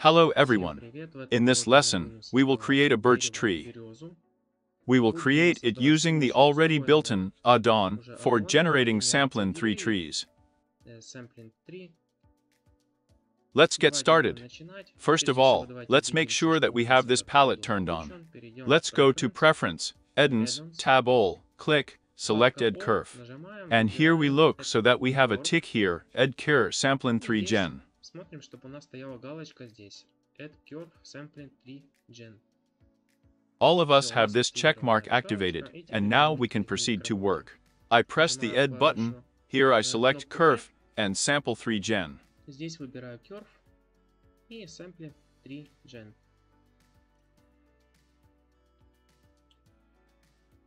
Hello everyone. In this lesson, we will create a birch tree. We will create it using the already built-in add-on for generating samplin3 trees. Let's get started. First of all, let's make sure that we have this palette turned on. Let's go to Preference, Add-ins, Tab All, click, select Add Curve. And here we look so that we have a tick here, Add Curve Sapling Tree Gen чтобы у нас стояла галочка здесь. Add Sapling Tree Gen. All of us have this check mark activated, and now we can proceed to work. I press the add button, here I select Curve and Sapling Tree Gen. Здесь выбираю Curve и Sapling Tree Gen.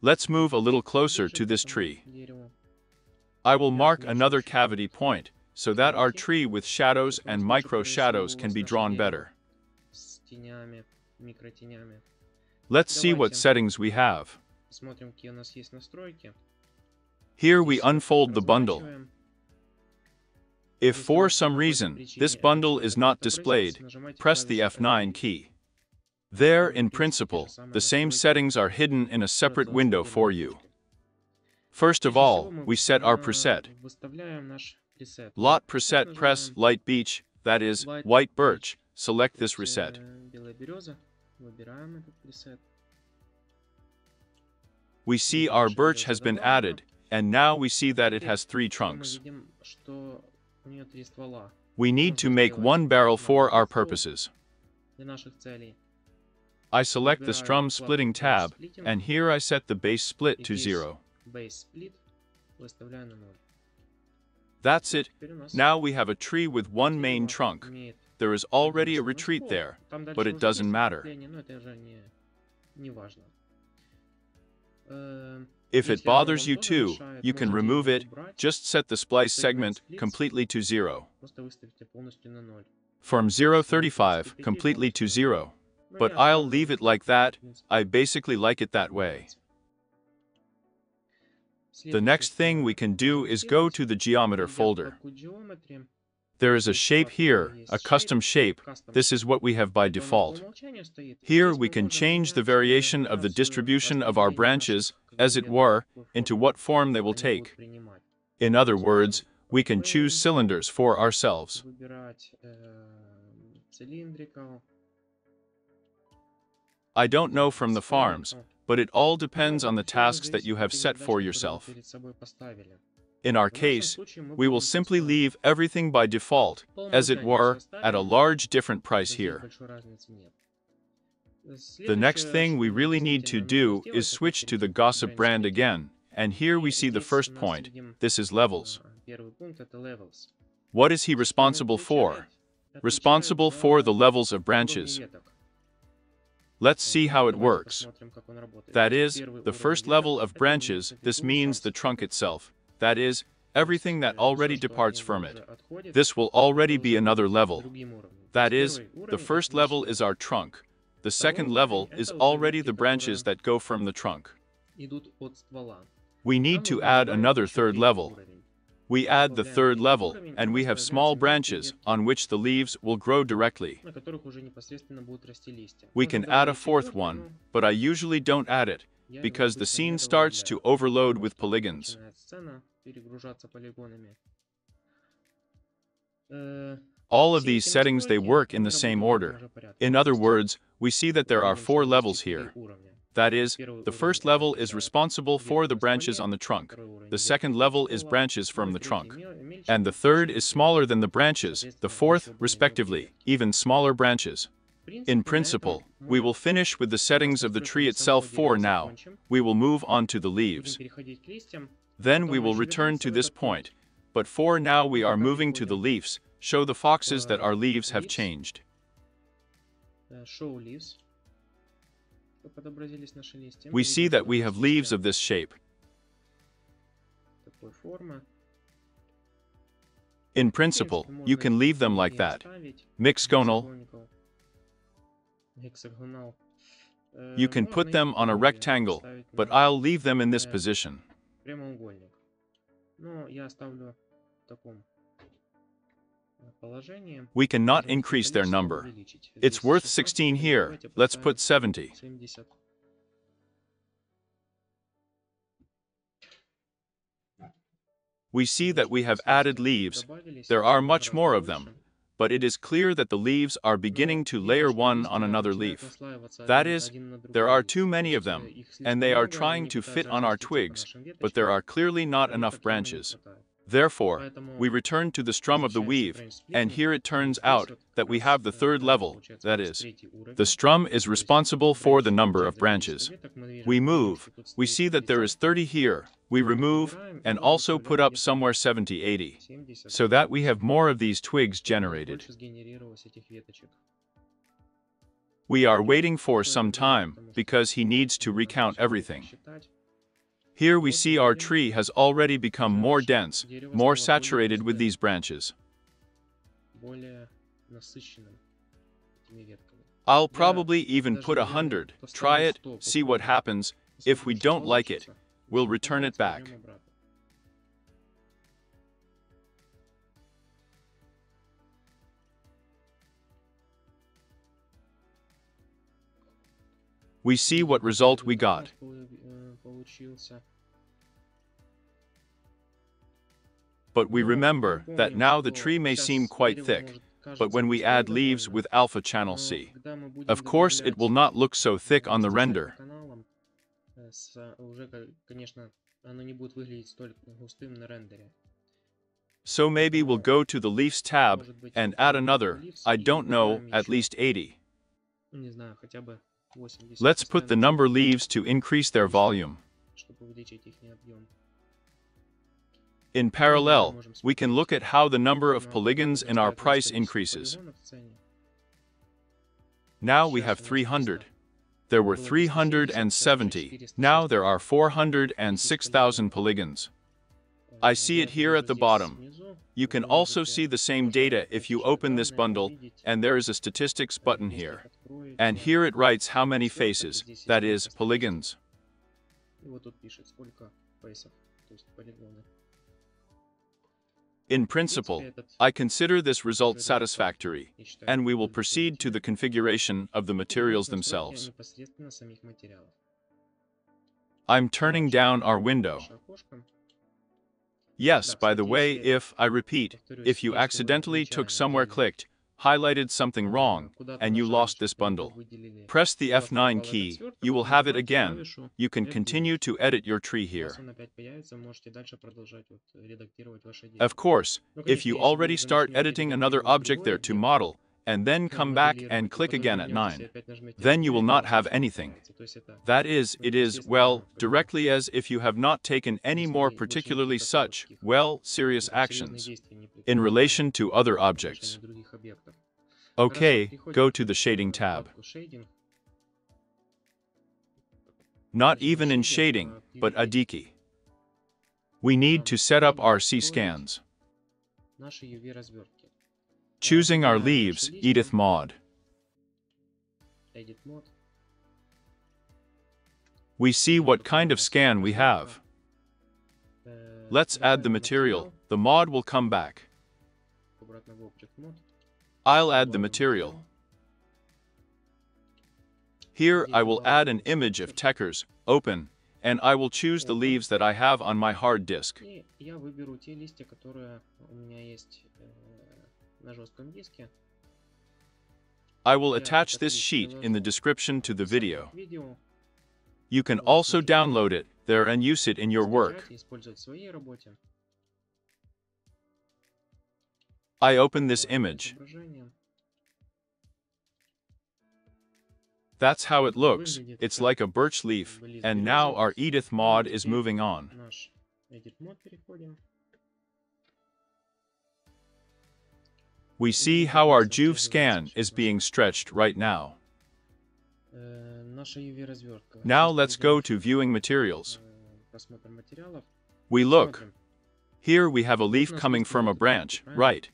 Let's move a little closer to this tree. I will mark another cavity point, so that our tree with shadows and micro shadows can be drawn better. Let's see what settings we have. Here we unfold the bundle. If for some reason this bundle is not displayed, press the F9 key. There, in principle, the same settings are hidden in a separate window for you. First of all, we set our preset. Lot preset press light beech, that is, white birch. Select this reset. We see our birch has been added, and now we see that it has three trunks. We need to make one barrel for our purposes. I select the strum splitting tab, and here I set the base split to 0. That's it. Now we have a tree with one main trunk. There is already a retreat there, but it doesn't matter. If it bothers you too, you can remove it, just set the splice segment completely to zero. From 0.35, completely to zero. But I'll leave it like that, I basically like it that way. The next thing we can do is go to the geometer folder. There is a shape here, a custom shape, this is what we have by default. Here we can change the variation of the distribution of our branches, as it were, into what form they will take. In other words, we can choose cylinders for ourselves. I don't know from the farms, but it all depends on the tasks that you have set for yourself. In our case, we will simply leave everything by default, as it were, at a large different price here. The next thing we really need to do is switch to the gossip brand again, and here we see the first point, this is levels. What is he responsible for? Responsible for the levels of branches, Let's see how it works. That is, the first level of branches, this means the trunk itself. That is, everything that already departs from it. This will already be another level. That is, the first level is our trunk. The second level is already the branches that go from the trunk. We need to add another third level. We add the third level, and we have small branches on which the leaves will grow directly. We can add a fourth one, but I usually don't add it, because the scene starts to overload with polygons. All of these settings, they work in the same order. In other words, we see that there are four levels here. That is, the first level is responsible for the branches on the trunk, the second level is branches from the trunk, and the third is smaller than the branches, the fourth, respectively, even smaller branches. In principle, we will finish with the settings of the tree itself for now. We will move on to the leaves. Then we will return to this point. But for now we are moving to the leaves, show the foxes that our leaves have changed. Uh, we see that we have leaves of this shape. In principle, you can leave them like that. Hexagonal. You can put them on a rectangle, but I'll leave them in this position. We cannot increase their number. It's worth 16 here, let's put 70. We see that we have added leaves, there are much more of them, but it is clear that the leaves are beginning to layer one on another leaf. That is, there are too many of them, and they are trying to fit on our twigs, but there are clearly not enough branches. Therefore, we return to the strum of the weave, and here it turns out that we have the third level, that is, the strum is responsible for the number of branches. We move, we see that there is 30 here, we remove, and also put up somewhere 70, 80, so that we have more of these twigs generated. We are waiting for some time, because he needs to recount everything. Here we see our tree has already become more dense, more saturated with these branches. I'll probably even put a hundred, try it, see what happens, if we don't like it, we'll return it back. We see what result we got. Результат полу- э, получился. But we Но remember мы that помним, now the что tree may сейчас seem quite дерево thick, может but кажется when we густым add leaves довольно, with alpha но channel C, когда мы будем of course it will добавлять, not look so thick on the э, render. каналом, э, с, э, уже, ко- конечно, оно не будет выглядеть столь густым на рендере. So maybe we'll go to the leaves tab Может быть, and add перейдем another, в leaves I и don't know, добавим at еще, least 80. ну, не знаю, хотя бы 80 Let's put the поставим, number leaves to increase their volume. чтобы увеличить их объем. In parallel, we can look at how the number of polygons in our price increases. Now we have 300. There were 370. Now there are 406,000 polygons. I see it here at the bottom. You can also see the same data if you open this bundle, and there is a statistics button here. And here it writes how many faces, that is, polygons. И вот тут пишет, сколько фейсов, то есть полигоны. In В principle, принципе, этот I consider this result satisfactory, я считаю, and we will выглядит proceed to the configuration of the удовлетворительно. materials Настройки themselves. непосредственно самих материалов. I'm turning down our window. Наше окошко. Yes, Да, by the кстати, way, если, if, I repeat, повторюсь, if you если вы accidentally took случайно somewhere выделили, clicked, highlighted something wrong, and you lost this bundle. Press the F9 key, you will have it again. You can continue to edit your tree here. Of course, if you already start editing another object there to model, and then come back and click again at 9. Then you will not have anything. That is, it is, well, directly as if you have not taken any more particularly such, well, serious actions in relation to other objects. Okay, go to the Shading tab. Not even in shading, but Adiki. We need to set up our C-scans. Choosing our leaves, Edit Mode. We see what kind of scan we have. Let's add the material, the mod will come back. I'll add the material. Here I will add an image of Tekker's, open, and I will choose the leaves that I have on my hard disk. I will attach this sheet in the description to the video. You can also download it there and use it in your work. I open this image. That's how it looks, it's like a birch leaf, and now our Edit mode is moving on. We see how our UV scan is being stretched right now. Now let's go to viewing materials. We look. Here we have a leaf coming from a branch, right?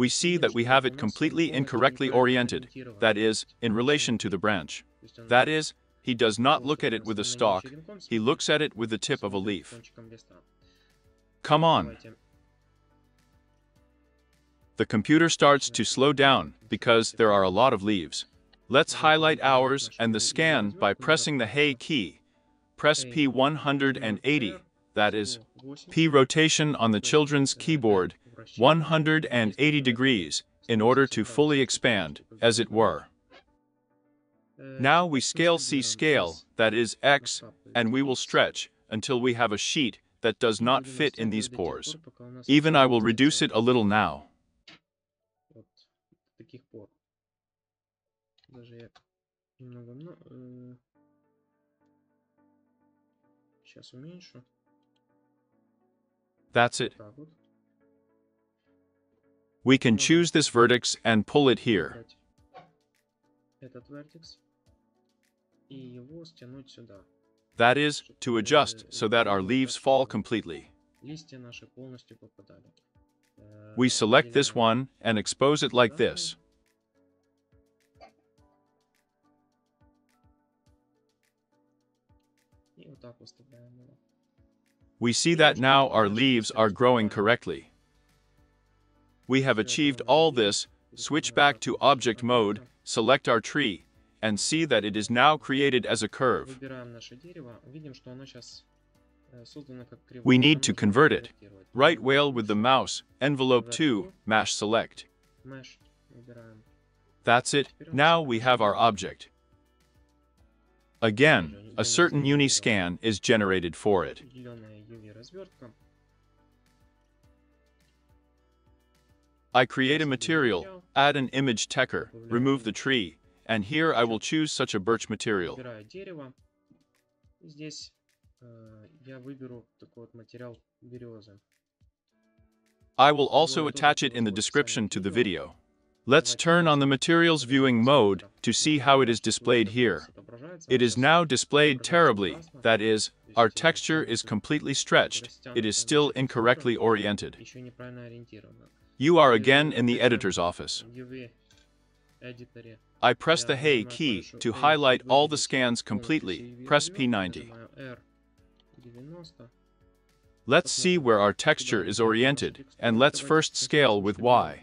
we see that we have it completely incorrectly oriented, that is, in relation to the branch. That is, he does not look at it with a stalk, he looks at it with the tip of a leaf. Come on. The computer starts to slow down because there are a lot of leaves. Let's highlight ours and the scan by pressing the Hey key. Press P180, that is, P rotation on the children's keyboard 180 degrees in order to fully expand, as it were. Now we scale C scale, that is X, and we will stretch until we have a sheet that does not fit in these pores. Even I will reduce it a little now. That's it. We can choose this vertex and pull it here. That is, to adjust so that our leaves fall completely. We select this one and expose it like this. We see that now our leaves are growing correctly. We have achieved all this, switch back to object mode, select our tree, and see that it is now created as a curve. We need to convert it. Right whale with the mouse, envelope 2, mash select. That's it, now we have our object. Again, a certain UniScan is generated for it. I create a material, add an image techer, remove the tree, and here I will choose such a birch material. I will also attach it in the description to the video. Let's turn on the materials viewing mode to see how it is displayed here. It is now displayed terribly, that is, our texture is completely stretched, it is still incorrectly oriented. You are again in the editor's office. I press the Hey key to highlight all the scans completely. Press P90. Let's see where our texture is oriented, and let's first scale with Y.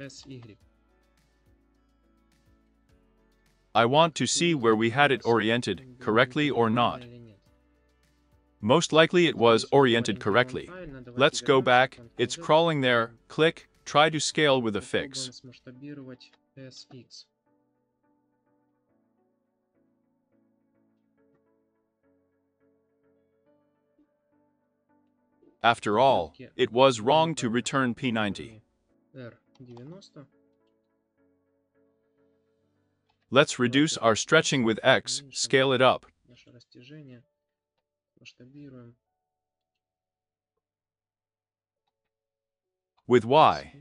I want to see where we had it oriented, correctly or not. Most likely it was oriented correctly. Let's go back, it's crawling there, click, Try to scale with a fix. After all, it was wrong to return P90. Let's reduce our stretching with X, scale it up. with y.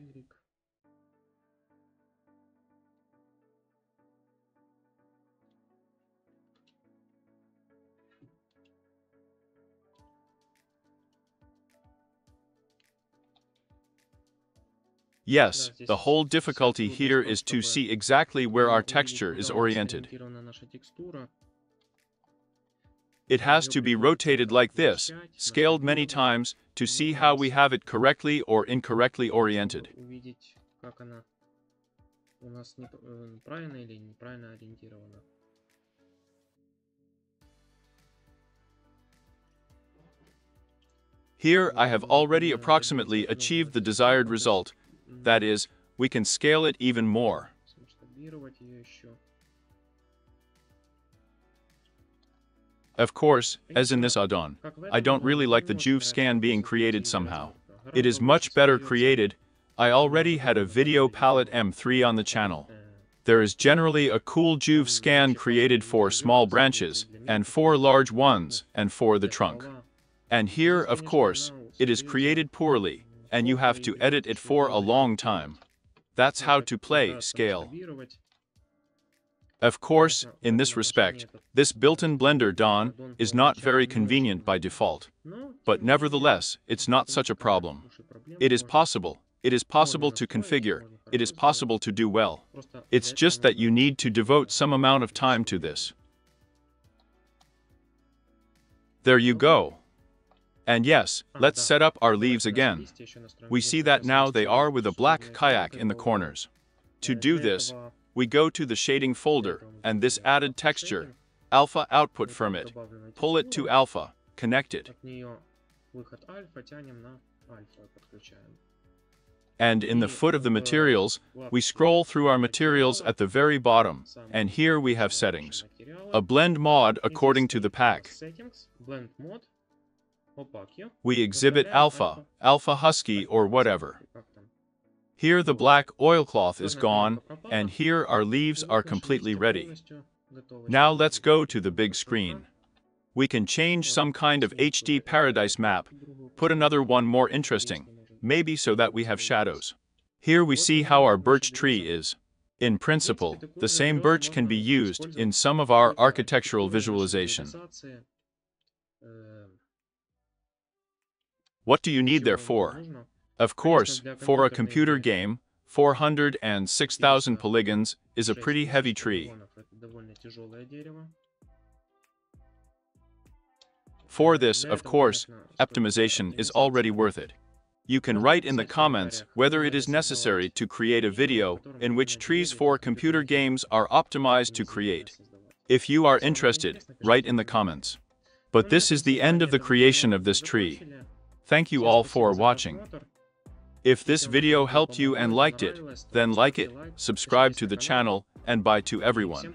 Yes, the whole difficulty here is to see exactly where our texture is oriented. It has to be rotated like this, scaled many times, to see how we have it correctly or incorrectly oriented. Here I have already approximately achieved the desired result, that is, we can scale it even more. Of course, as in this add-on, I don't really like the UV scan being created somehow. It is much better created, I already had a video palette M3 on the channel. There is generally a cool UV scan created for small branches, and four large ones, and for the trunk. And here, of course, it is created poorly, and you have to edit it for a long time. That's how to play, scale. Of course, in this respect, this built-in Blender Don is not very convenient by default. But nevertheless, it's not such a problem. It is possible. It is possible to configure. It is possible to do well. It's just that you need to devote some amount of time to this. There you go. And yes, let's set up our leaves again. We see that now they are with a black kayak in the corners. To do this, we go to the shading folder, and this added texture, alpha output from it, pull it to alpha, connect it. And in the foot of the materials, we scroll through our materials at the very bottom, and here we have settings. A blend mod according to the pack. We exhibit alpha, alpha husky or whatever. Here the black oilcloth is mm-hmm. gone, and here our leaves are completely ready. Now let's go to the big screen. We can change some kind of HD paradise map, put another one more interesting, maybe so that we have shadows. Here we see how our birch tree is. In principle, the same birch can be used in some of our architectural visualization. What do you need there for? Of course, for a computer game, 406,000 polygons is a pretty heavy tree. For this, of course, optimization is already worth it. You can write in the comments whether it is necessary to create a video in which trees for computer games are optimized to create. If you are interested, write in the comments. But this is the end of the creation of this tree. Thank you all for watching. If this video helped you and liked it, then like it, subscribe to the channel, and bye to everyone.